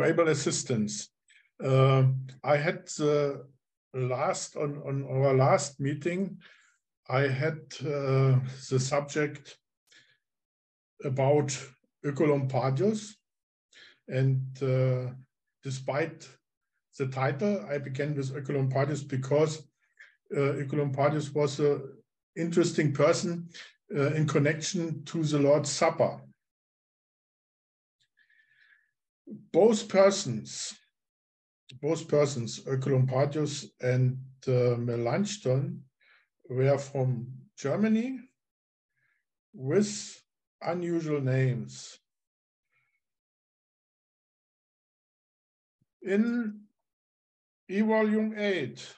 able assistance. Uh, I had the last on, on our last meeting, I had uh, the subject about Oecolampadius. And uh, despite the title, I began with Oecolampadius because uh, Oecolampadius was an interesting person uh, in connection to the Lord's Supper. Both persons, both persons, Oecolampadius and uh, Melanchthon, were from Germany with unusual names. In E volume 8,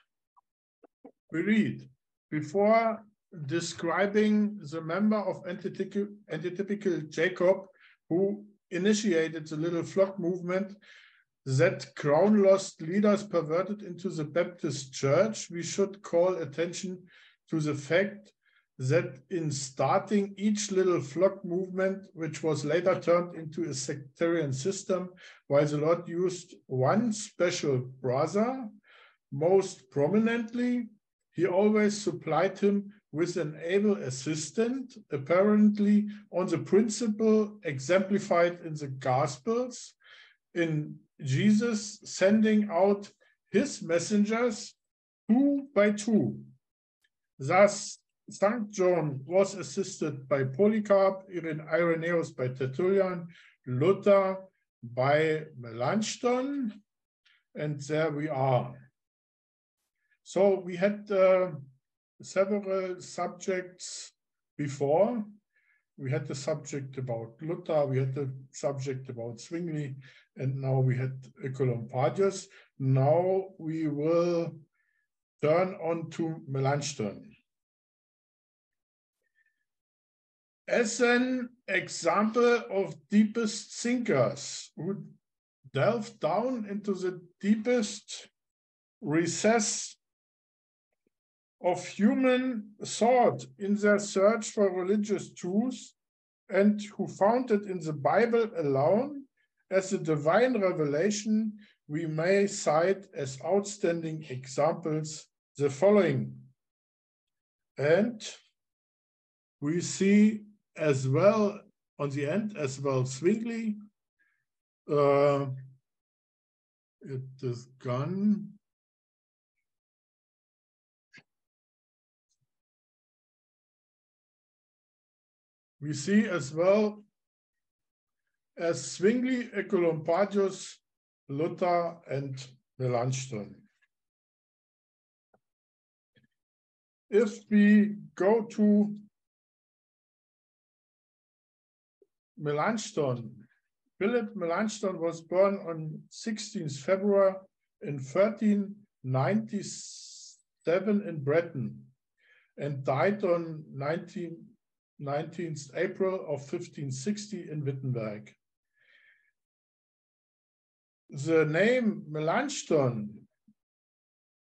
we read, before describing the member of antitypical Jacob who initiated the little flock movement that crown lost leaders perverted into the Baptist church, we should call attention to the fact that in starting each little flock movement, which was later turned into a sectarian system, while the Lord used one special brother, most prominently, he always supplied him with an able assistant, apparently on the principle exemplified in the Gospels, in Jesus sending out his messengers two by two. Thus, St. John was assisted by Polycarp, Irenaeus by Tertullian, Luther by Melanchthon, and there we are. So we had uh, several subjects before. We had the subject about Luther, we had the subject about Zwingli, and now we had Oecolampadius. Now we will turn on to Melanchthon. as an example of deepest thinkers who delve down into the deepest recess of human thought in their search for religious truth and who found it in the Bible alone as a divine revelation, we may cite as outstanding examples the following. And we see as well on the end as well Zwingli. Uh, it is gone. We see as well as Zwingli, Oecolampadius, Luther, and Melanchthon. If we go to Melanchthon. Philip Melanchthon was born on 16th February in 1397 in Bretten and died on 19, 19th April of 1560 in Wittenberg. The name Melanchthon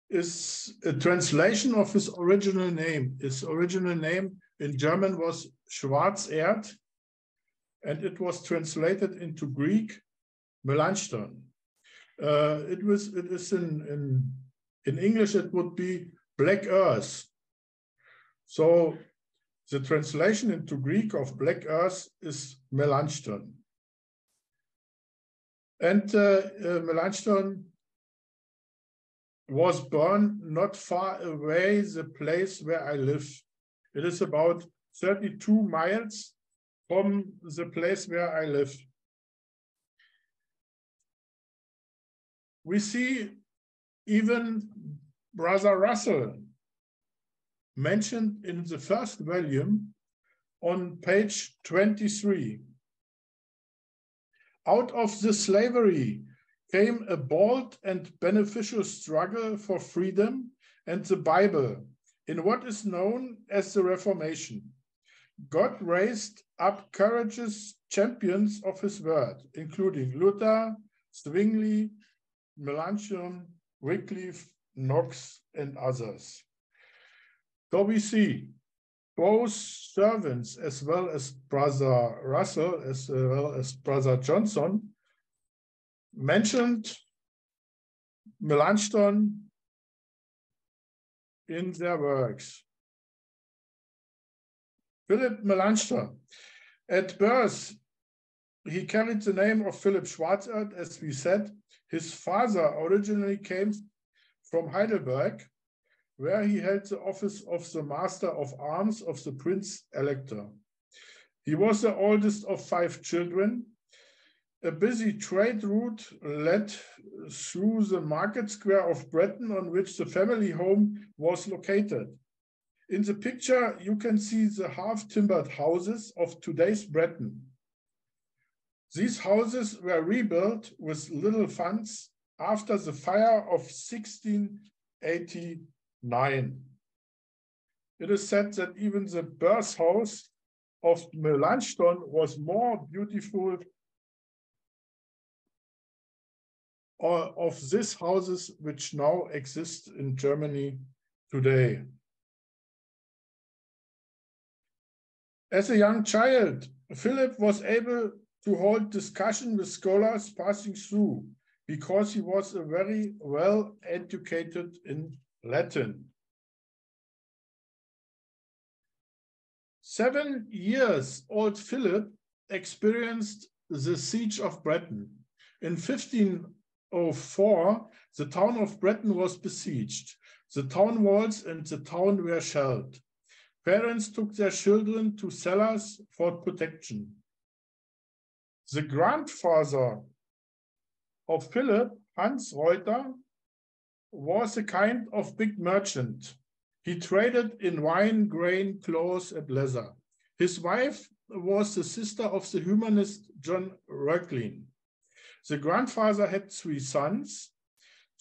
is a translation of his original name. His original name in German was Schwarzerd, and it was translated into Greek, Melanchthon. Uh, it was it is in, in in English it would be black earth. So the translation into Greek of black earth is Melanchthon. And uh, uh, Melanchthon was born not far away the place where I live. It is about 32 miles from the place where I live. We see even Brother Russell mentioned in the first volume on page 23. Out of the slavery came a bold and beneficial struggle for freedom and the Bible in what is known as the Reformation. God raised up courageous champions of his word, including Luther, Zwingli, Melanchthon, Wycliffe, Knox, and others. So we see both servants as well as Brother Russell, as well as Brother Johnson, mentioned Melanchthon in their works. Philip Melanchthon. At birth, he carried the name of Philip Schwarzerd, as we said. His father originally came from Heidelberg, where he held the office of the Master of Arms of the Prince Elector. He was the oldest of five children. A busy trade route led through the market square of Bretten on which the family home was located. In the picture, you can see the half-timbered houses of today's Bretten. These houses were rebuilt with little funds after the fire of 1689. It is said that even the birth house of Melanchthon was more beautiful uh, of these houses which now exist in Germany today. As a young child, Philip was able to hold discussion with scholars passing through because he was a very well educated in Latin. Seven years old Philip experienced the siege of Bretten. In 1504, the town of Bretten was besieged. The town walls and the town were shelled. Parents took their children to cellars for protection. The grandfather of Philip, Hans Reuter, was a kind of big merchant. He traded in wine, grain, clothes, and leather. His wife was the sister of the humanist John Reuchlin. The grandfather had three sons,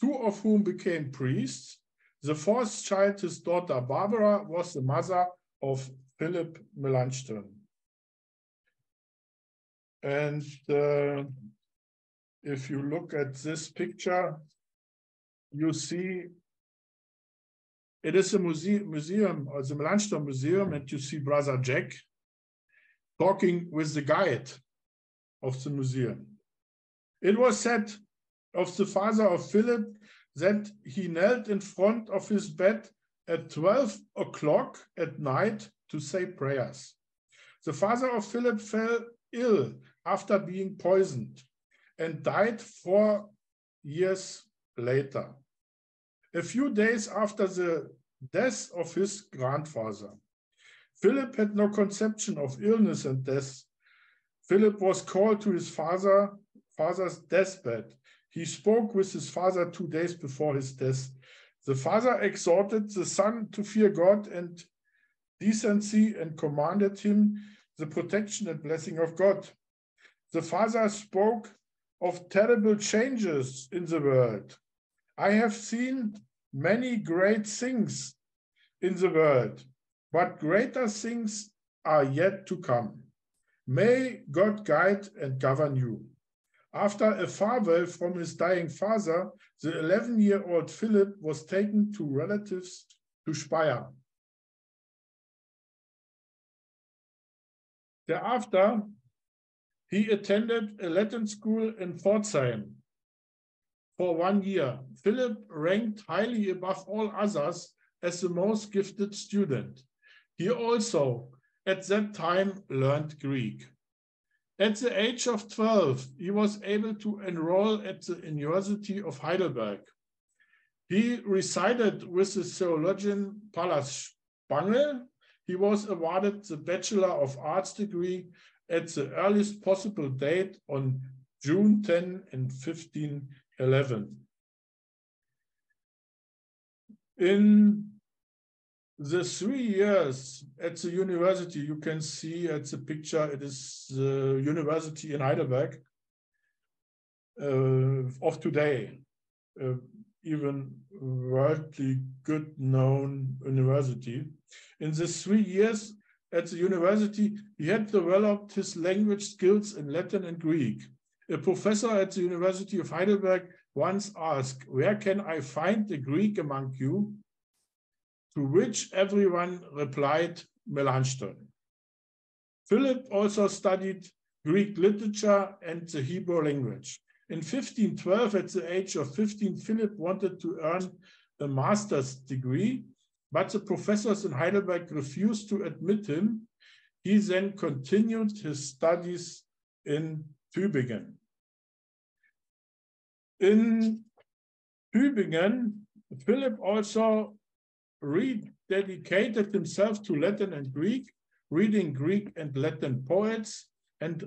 two of whom became priests. The fourth child, his daughter Barbara, was the mother of Philip Melanchthon. And uh, if you look at this picture, you see it is a museum, museum or the Melanchthon Museum, and you see Brother Jack talking with the guide of the museum. It was said of the father of Philip that he knelt in front of his bed at 12 o'clock at night to say prayers. The father of Philip fell ill after being poisoned and died four years later a few days after the death of his grandfather. Philip had no conception of illness and death. Philip was called to his father, father's deathbed. He spoke with his father two days before his death. The father exhorted the son to fear God and decency and commanded him the protection and blessing of God. The father spoke of terrible changes in the world. I have seen many great things in the world, but greater things are yet to come. May God guide and govern you. After a farewell from his dying father, the 11 year old Philip was taken to relatives to Speyer. Thereafter, he attended a Latin school in Pforzheim for one year. Philip ranked highly above all others as the most gifted student. He also, at that time, learned Greek. At the age of 12, he was able to enroll at the University of Heidelberg. He resided with the theologian Paulus Spangel. He was awarded the Bachelor of Arts degree at the earliest possible date on June 10 and 15 11. In the three years at the university, you can see at the picture, it is the university in Heidelberg uh, of today, uh, even worldly good known university. In the three years at the university, he had developed his language skills in Latin and Greek. A professor at the University of Heidelberg once asked, Where can I find the Greek among you? To which everyone replied, Melanchthon. Philip also studied Greek literature and the Hebrew language. In 1512, at the age of 15, Philip wanted to earn a master's degree, but the professors in Heidelberg refused to admit him. He then continued his studies in Tübingen. In Tübingen, Philip also rededicated himself to Latin and Greek, reading Greek and Latin poets and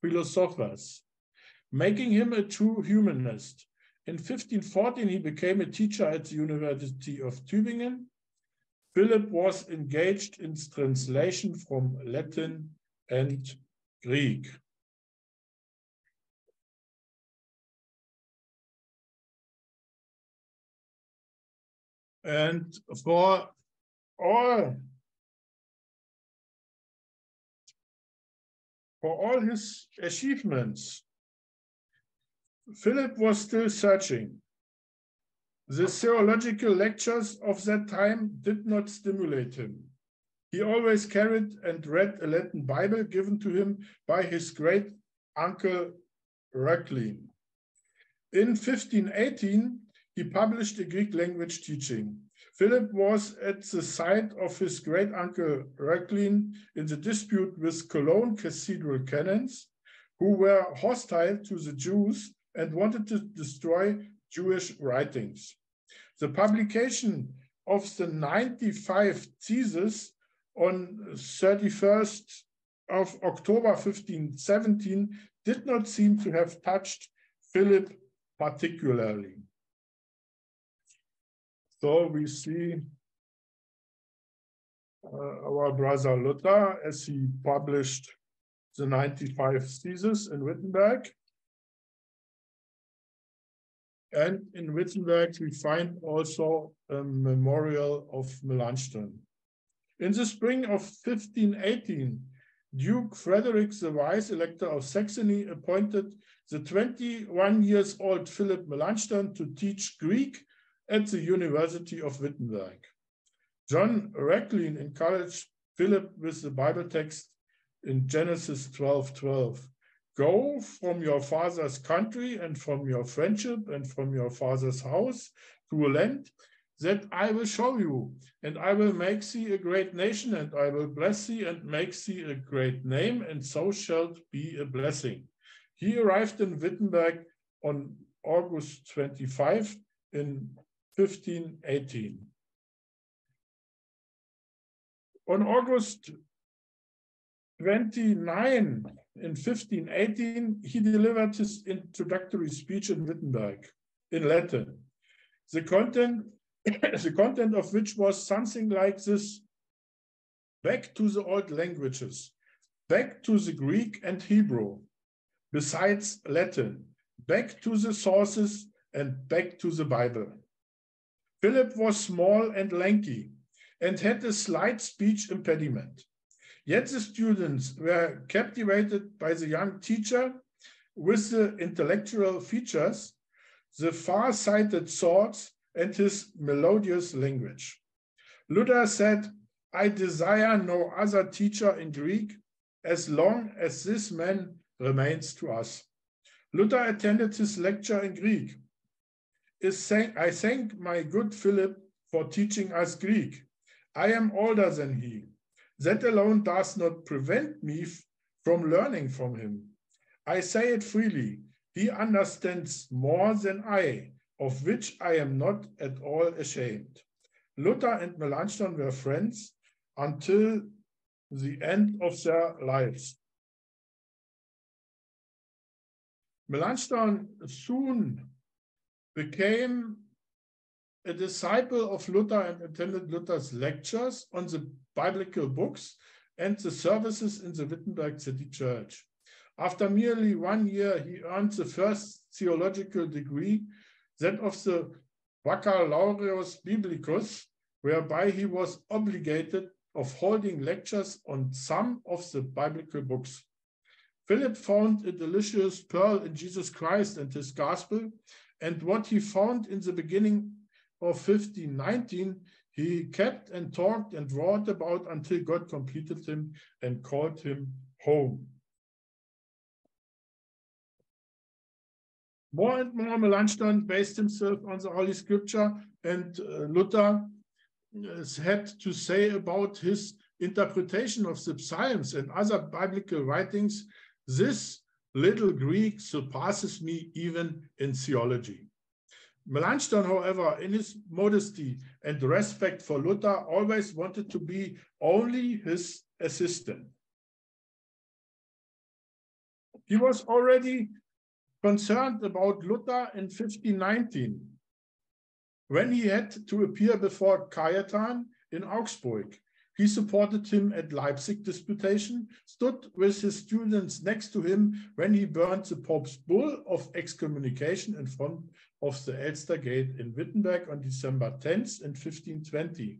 philosophers, making him a true humanist. In 1514, he became a teacher at the University of Tübingen. Philip was engaged in translation from Latin and Greek. And for all for all his achievements, Philip was still searching. The theological lectures of that time did not stimulate him. He always carried and read a Latin Bible given to him by his great uncle Reuchlin. In 1518, he published a Greek language teaching. Philip was at the side of his great uncle Reuchlin in the dispute with Cologne cathedral canons, who were hostile to the Jews and wanted to destroy Jewish writings. The publication of the 95 theses on 31st of October 1517 did not seem to have touched Philip particularly. So we see uh, our brother Luther as he published the 95 theses in Wittenberg. And in Wittenberg, we find also a memorial of Melanchthon. In the spring of 1518, Duke Frederick the Wise, Elector of Saxony, appointed the 21 years old Philip Melanchthon to teach Greek at the University of Wittenberg. John Reuchlin encouraged Philip with the Bible text in Genesis 12 12. Go from your father's country and from your friendship and from your father's house to a land that I will show you, and I will make thee a great nation, and I will bless thee and make thee a great name, and so shalt be a blessing. He arrived in Wittenberg on August 25 in 1518. On August 29 in 1518, he delivered his introductory speech in Wittenberg in Latin. The content, the content of which was something like this back to the old languages, back to the Greek and Hebrew, besides Latin, back to the sources and back to the Bible. Philip was small and lanky and had a slight speech impediment. Yet the students were captivated by the young teacher with the intellectual features, the far-sighted thoughts, and his melodious language. Luther said, I desire no other teacher in Greek as long as this man remains to us. Luther attended his lecture in Greek is I thank my good Philip for teaching us Greek. I am older than he. That alone does not prevent me from learning from him. I say it freely. He understands more than I, of which I am not at all ashamed. Luther and Melanchthon were friends until the end of their lives. Melanchthon soon became a disciple of Luther and attended Luther's lectures on the biblical books and the services in the Wittenberg City Church. After merely one year, he earned the first theological degree, that of the Baccalaureus Biblicus, whereby he was obligated of holding lectures on some of the biblical books. Philip found a delicious pearl in Jesus Christ and his gospel, and what he found in the beginning of 1519, he kept and talked and wrote about until God completed him and called him home. More and more, Melanchthon based himself on the Holy Scripture, and uh, Luther uh, had to say about his interpretation of the Psalms and other biblical writings. This little Greek surpasses me even in theology. Melanchthon, however, in his modesty and respect for Luther, always wanted to be only his assistant. He was already concerned about Luther in 1519 when he had to appear before Cajetan in Augsburg. He supported him at Leipzig disputation, stood with his students next to him when he burned the Pope's bull of excommunication in front of the Elster Gate in Wittenberg on December 10th in 1520.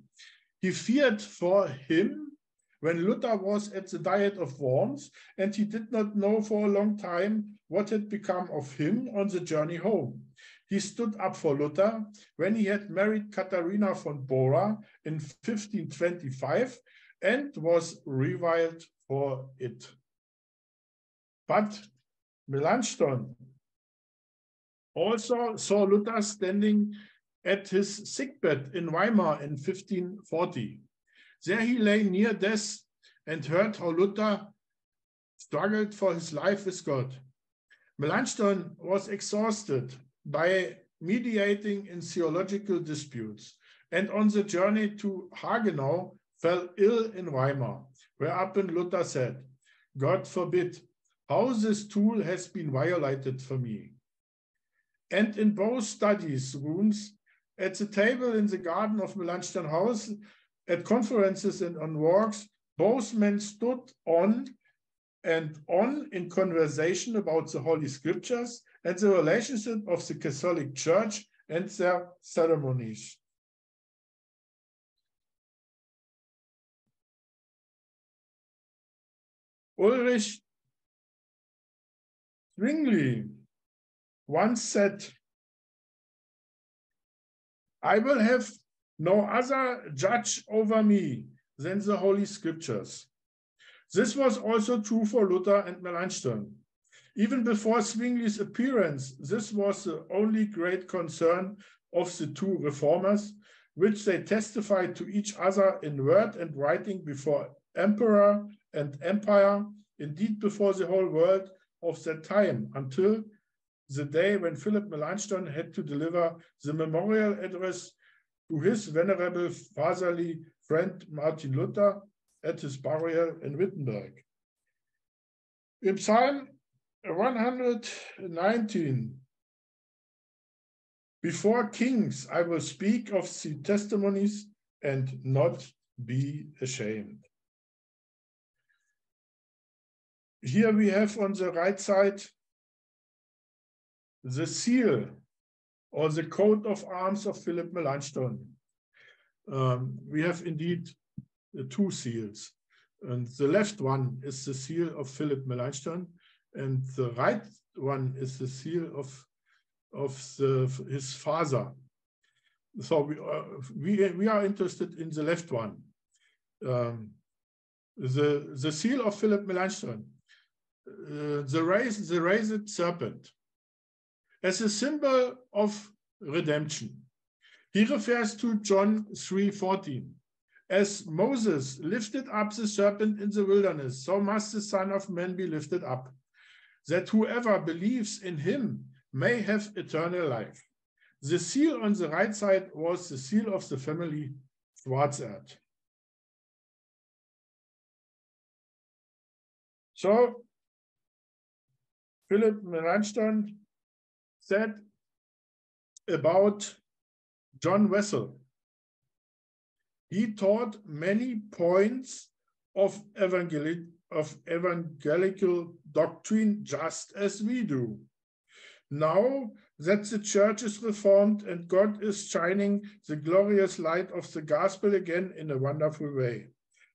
He feared for him when Luther was at the Diet of Worms, and he did not know for a long time what had become of him on the journey home. He stood up for Luther when he had married Katharina von Bora in 1525 and was reviled for it. But Melanchthon also saw Luther standing at his sickbed in Weimar in 1540. There he lay near death and heard how Luther struggled for his life with God. Melanchthon was exhausted by mediating in theological disputes and on the journey to Hagenau fell ill in Weimar, whereupon Luther said, God forbid, how this tool has been violated for me. And in both studies rooms, at the table in the garden of Melanchthon House, at conferences and on walks, both men stood on and on in conversation about the Holy Scriptures and the relationship of the Catholic Church and their ceremonies. Ulrich Zwingli once said, I will have no other judge over me than the Holy Scriptures. This was also true for Luther and Melanchthon. Even before Zwingli's appearance, this was the only great concern of the two reformers, which they testified to each other in word and writing before emperor and empire, indeed before the whole world of that time, until the day when Philip Melanchthon had to deliver the memorial address to his venerable fatherly friend Martin Luther at his burial in Wittenberg. In Psalm 119, before kings I will speak of the testimonies and not be ashamed. Here we have on the right side the seal or the coat of arms of Philip Melanchthon. Um, we have indeed two seals. And the left one is the seal of Philip Melanchthon, and the right one is the seal of, of the, his father. So we, uh, we, we are interested in the left one. Um, the, the seal of Philip Melanchthon, uh, the, raised, the raised serpent, as a symbol of redemption. He refers to John 3:14. As Moses lifted up the serpent in the wilderness, so must the Son of Man be lifted up, that whoever believes in him may have eternal life. The seal on the right side was the seal of the family Schwarzerd. So, Philip Melanchthon said about John Wessel he taught many points of, evangelic, of evangelical doctrine just as we do. Now that the church is reformed and God is shining the glorious light of the gospel again in a wonderful way,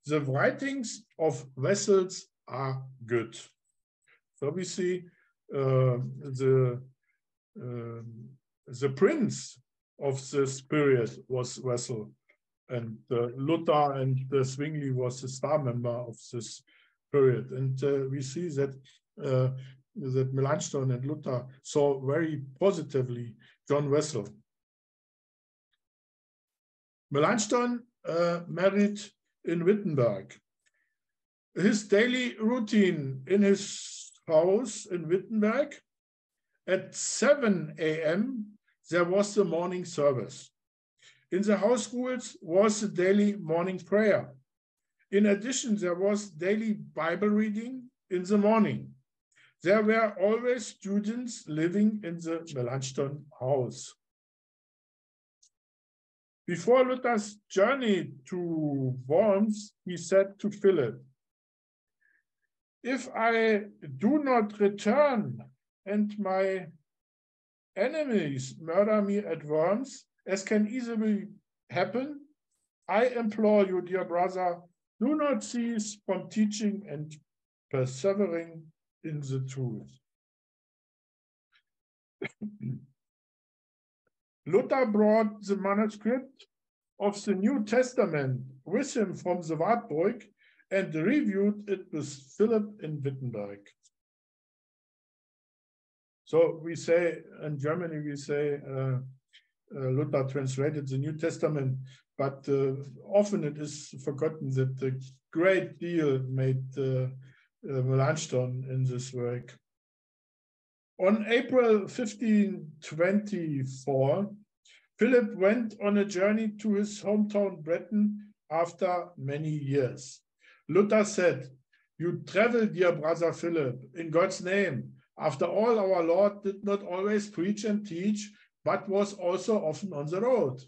the writings of Wessels are good. So we see uh, the, uh, the prince of the spirit was Wessel and uh, Luther and uh, Zwingli was a star member of this period. And uh, we see that uh, that Melanchthon and Luther saw very positively John Wessel. Melanchthon uh, married in Wittenberg. His daily routine in his house in Wittenberg, at 7 a.m., there was the morning service. In the house rules was the daily morning prayer. In addition, there was daily Bible reading in the morning. There were always students living in the Melanchthon house. Before Luther's journey to Worms, he said to Philip, If I do not return and my enemies murder me at Worms, as can easily happen, I implore you, dear brother, do not cease from teaching and persevering in the truth. Luther brought the manuscript of the New Testament with him from the Wartburg and reviewed it with Philip in Wittenberg. So we say in Germany, we say uh, uh, Luther translated the New Testament, but uh, often it is forgotten that a great deal made uh, uh, Melanchthon in this work. On April 1524, Philip went on a journey to his hometown Bretten after many years. Luther said, You travel, dear brother Philip, in God's name. After all, our Lord did not always preach and teach, but was also often on the road.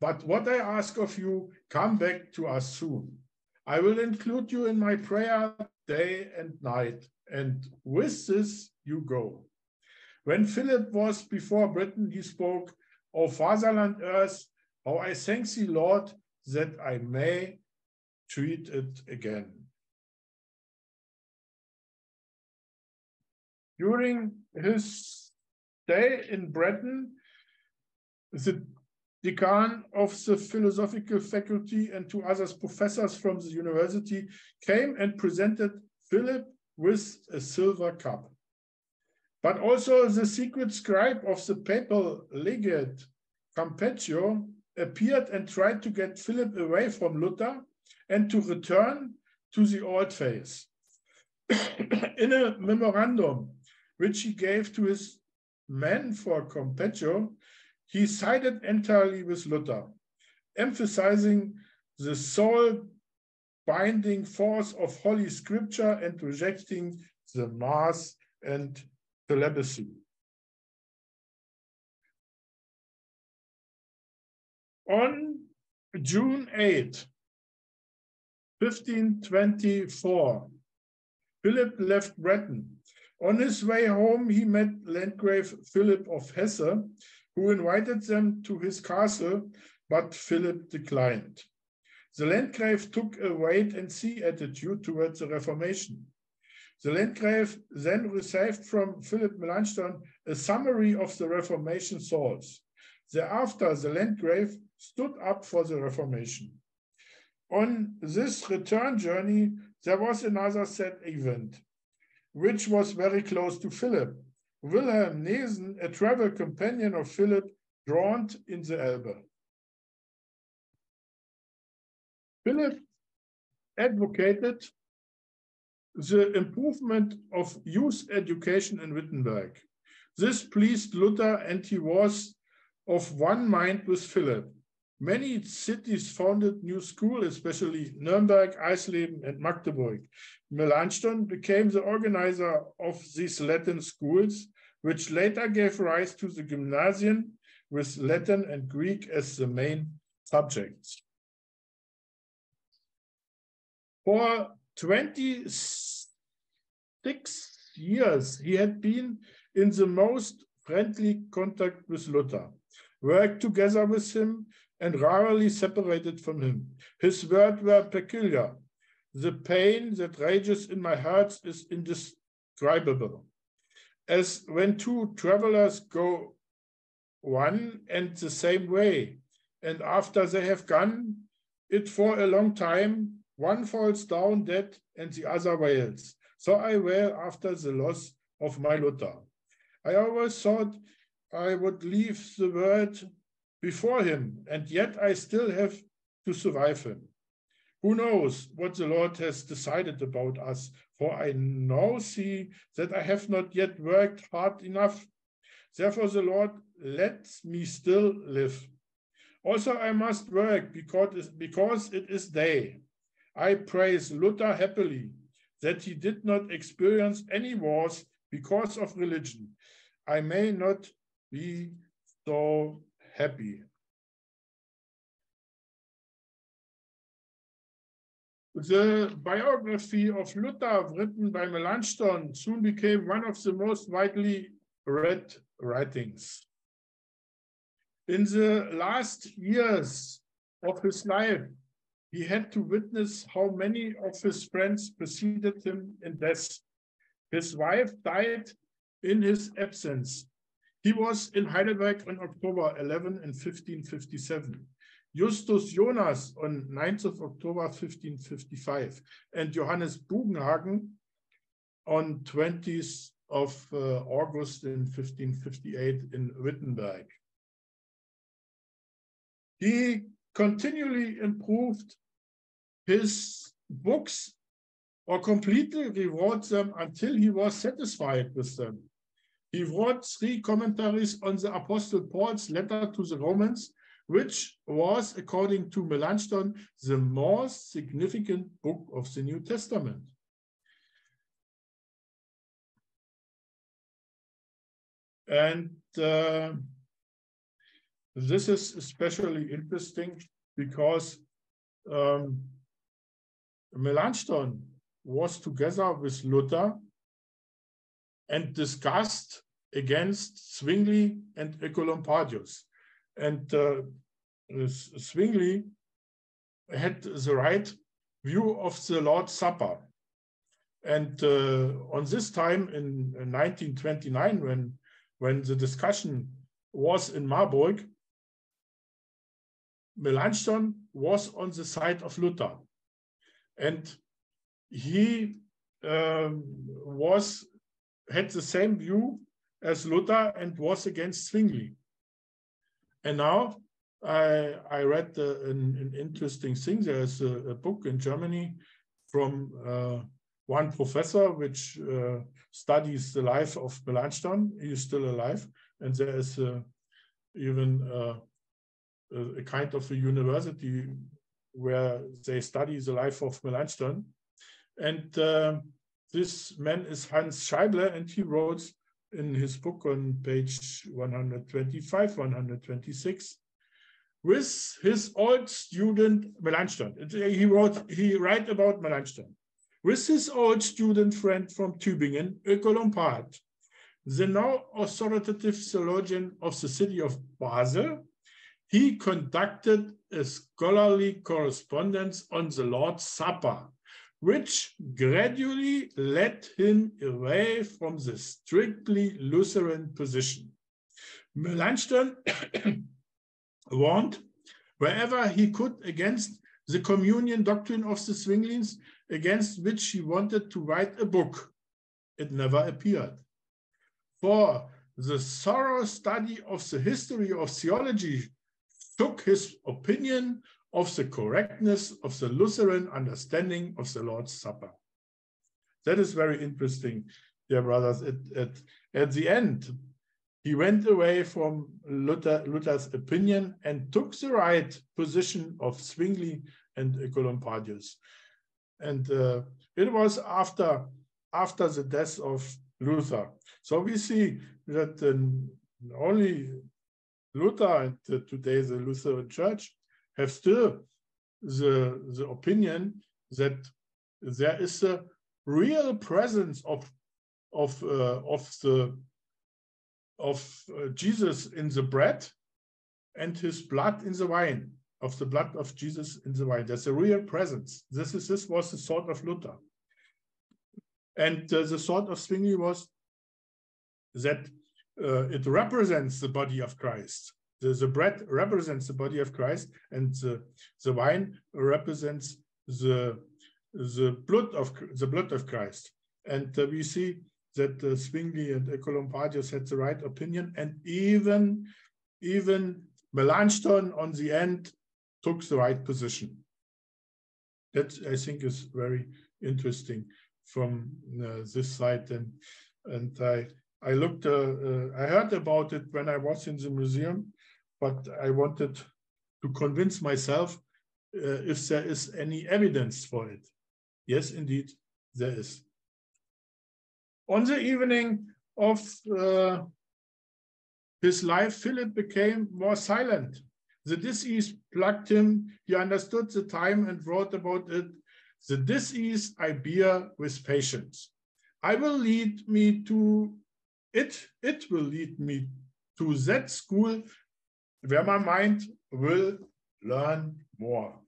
But what I ask of you, come back to us soon. I will include you in my prayer day and night, and with this you go. When Philip was before Bretten, he spoke, O Fatherland earth, how I thank thee, Lord, that I may treat it again. During his stay in Bretten, the decan of the philosophical faculty and two others professors from the university came and presented Philip with a silver cup. But also the secret scribe of the papal legate, Campeggio, appeared and tried to get Philip away from Luther and to return to the old faith. In a memorandum which he gave to his men for Campeggio, he sided entirely with Luther, emphasizing the soul binding force of Holy Scripture and rejecting the Mass and celibacy. On June 8, 1524, Philip left Bretten. On his way home, he met Landgrave Philip of Hesse, who invited them to his castle, but Philip declined. The Landgrave took a wait and see attitude towards the Reformation. The Landgrave then received from Philip Melanchthon a summary of the Reformation thoughts. Thereafter, the Landgrave stood up for the Reformation. On this return journey, there was another sad event, which was very close to Philip. Wilhelm Nesen, a travel companion of Philip, drowned in the Elbe. Philip advocated the improvement of youth education in Wittenberg. This pleased Luther and he was of one mind with Philip. Many cities founded new schools, especially Nuremberg, Eisleben, and Magdeburg. Melanchthon became the organizer of these Latin schools, which later gave rise to the gymnasium with Latin and Greek as the main subjects. For 26 years, he had been in the most friendly contact with Luther, worked together with him, and rarely separated from him. His words were peculiar. The pain that rages in my heart is indescribable. As when two travelers go one and the same way, and after they have gone it for a long time, one falls down dead and the other wails. So I wail after the loss of my Luther. I always thought I would leave the world before him, and yet I still have to survive him. Who knows what the Lord has decided about us? For I now see that I have not yet worked hard enough. Therefore, the Lord lets me still live. Also, I must work because, because it is day. I praise Luther happily that he did not experience any wars because of religion. I may not be so happy. The biography of Luther, written by Melanchthon, soon became one of the most widely read writings. In the last years of his life, he had to witness how many of his friends preceded him in death. His wife died in his absence. He was in Heidelberg on October 11 in 1557. Justus Jonas on 9th of October 1555, and Johannes Bugenhagen on 20th of uh, August in 1558 in Wittenberg. He continually improved his books or completely rewrote them until he was satisfied with them. He wrote three commentaries on the Apostle Paul's letter to the Romans which was, according to Melanchthon, the most significant book of the New Testament. And uh, this is especially interesting because um, Melanchthon was together with Luther and discussed against Zwingli and Oecolampadius. And uh, Zwingli had the right view of the Lord's Supper. And uh, on this time in 1929, when, when the discussion was in Marburg, Melanchthon was on the side of Luther. And he um, was had the same view as Luther and was against Zwingli. And now I, I read uh, an, an, interesting thing. There's a, a, book in Germany from uh, one professor which uh, studies the life of Melanchthon. He is still alive. And there is uh, even uh, a kind of a university where they study the life of Melanchthon. And uh, this man is Hans Scheible, and he wrote in his book on page 125, 126, with his old student Melanchthon. He wrote, he write about Melanchthon. With his old student friend from Tübingen, Oecolampad, the now authoritative theologian of the city of Basel, he conducted a scholarly correspondence on the Lord's Supper which gradually led him away from the strictly Lutheran position. Melanchthon warned wherever he could against the communion doctrine of the Zwinglings, against which he wanted to write a book. It never appeared. For the thorough study of the history of theology took his opinion of the correctness of the Lutheran understanding of the Lord's Supper. That is very interesting, dear brothers. At, at, at the end, he went away from Luther, Luther's opinion and took the right position of Zwingli and Oecolampadius. And uh, it was after, after the death of Luther. So we see that um, only Luther and uh, today the Lutheran Church have still the, the opinion that there is a real presence of of uh, of the of uh, Jesus in the bread and his blood in the wine of the blood of Jesus in the wine. There's a real presence. This is this was the thought of Luther, and uh, the thought of Zwingli was that uh, it represents the body of Christ the, the bread represents the body of Christ, and the, the wine represents the, the blood of the blood of Christ. And uh, we see that uh, Zwingli and Oecolampadius had the right opinion, and even, even Melanchthon on the end took the right position. That I think is very interesting from uh, this side. And, and I, I looked, uh, uh, I heard about it when I was in the museum, but I wanted to convince myself uh, if there is any evidence for it. Yes, indeed, there is. On the evening of uh, his life, Philip became more silent. The disease plucked him. He understood the time and wrote about it. The disease I bear with patience. I will lead me to it. It will lead me to that school where my mind will learn more.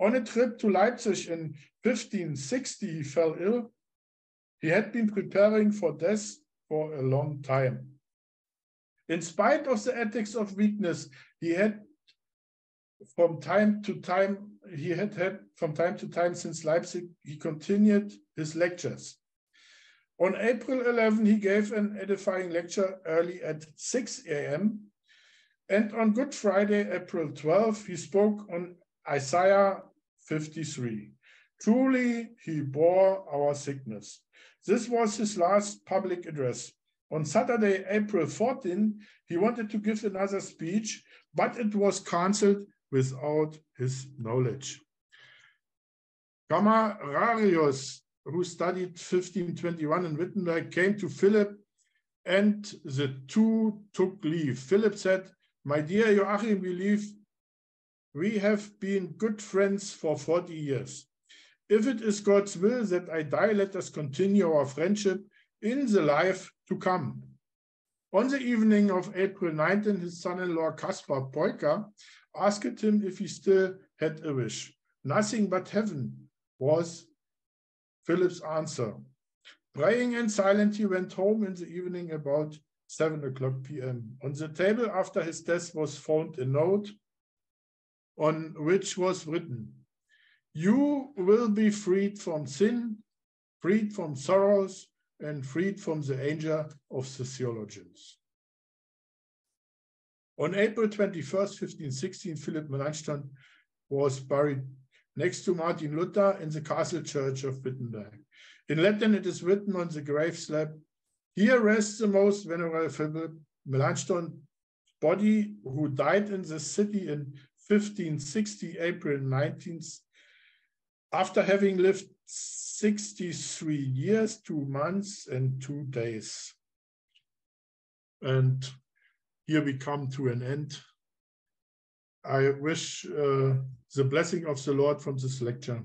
On a trip to Leipzig in 1560, he fell ill. He had been preparing for death for a long time. In spite of the ethics of weakness, he had from time to time, he had had from time to time since Leipzig, he continued his lectures. On April 11, he gave an edifying lecture early at 6 a.m. And on Good Friday, April 12, he spoke on Isaiah 53. Truly, he bore our sickness. This was his last public address. On Saturday, April 14, he wanted to give another speech, but it was cancelled without his knowledge. Camerarius, who studied 1521 in Wittenberg, came to Philip and the two took leave. Philip said, My dear Joachim, we. We have been good friends for 40 years. If it is God's will that I die, let us continue our friendship in the life to come. On the evening of April 19, his son-in-law Caspar Peucer asked him if he still had a wish. Nothing but heaven was Philip's answer. Praying and silent, he went home in the evening about 7 o'clock p.m. On the table after his death was found a note on which was written, You will be freed from sin, freed from sorrows, and freed from the anger of the theologians. On April 21st, 1516, Philip Melanchthon was buried next to Martin Luther in the castle church of Wittenberg. In Latin, it is written on the grave slab, here rests the most venerable Philip Melanchthon body who died in the city in 1560, April 19th, after having lived 63 years, two months, and two days. And here we come to an end. I wish uh, the blessing of the Lord from this lecture.